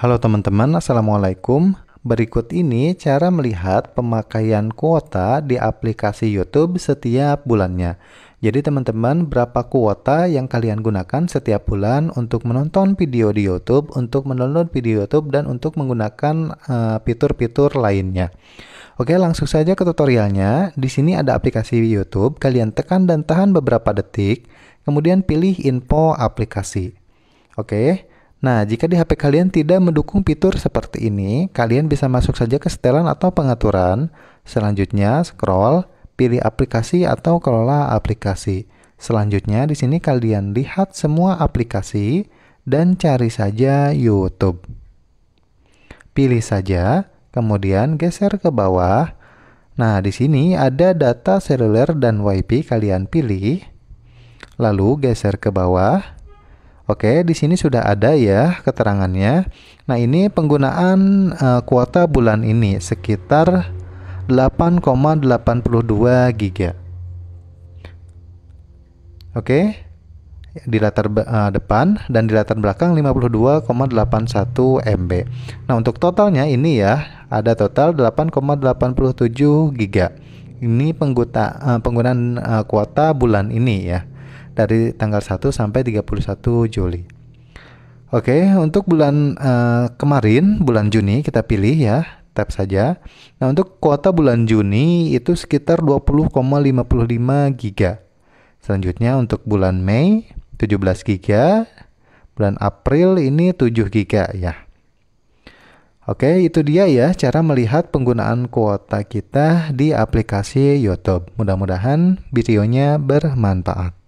Halo teman-teman, Assalamualaikum. Berikut ini cara melihat pemakaian kuota di aplikasi YouTube setiap bulannya. Jadi teman-teman, berapa kuota yang kalian gunakan setiap bulan untuk menonton video di YouTube, untuk mendownload video YouTube, dan untuk menggunakan eh, fitur-fitur uh, lainnya. Oke, langsung saja ke tutorialnya. Di sini ada aplikasi YouTube. Kalian tekan dan tahan beberapa detik, kemudian pilih info aplikasi. Oke. Nah, jika di HP kalian tidak mendukung fitur seperti ini, kalian bisa masuk saja ke setelan atau pengaturan. Selanjutnya, scroll, pilih aplikasi atau kelola aplikasi. Selanjutnya, di sini kalian lihat semua aplikasi dan cari saja YouTube. Pilih saja, kemudian geser ke bawah. Nah, di sini ada data seluler dan WiFi kalian pilih. Lalu geser ke bawah Oke, di sini sudah ada ya keterangannya. Nah, ini penggunaan uh, kuota bulan ini sekitar 8,82 giga. Oke. Di latar uh, depan dan di latar belakang 52,81 MB. Nah, untuk totalnya ini ya ada total 8,87 giga. Ini pengguna, uh, penggunaan uh, kuota bulan ini ya dari tanggal 1 sampai 31 Juli. Oke, untuk bulan uh, kemarin, bulan Juni kita pilih ya, tap saja. Nah, untuk kuota bulan Juni itu sekitar 20,55 giga. Selanjutnya untuk bulan Mei 17 giga, bulan April ini 7 giga ya. Oke, itu dia ya cara melihat penggunaan kuota kita di aplikasi YouTube. Mudah-mudahan videonya bermanfaat.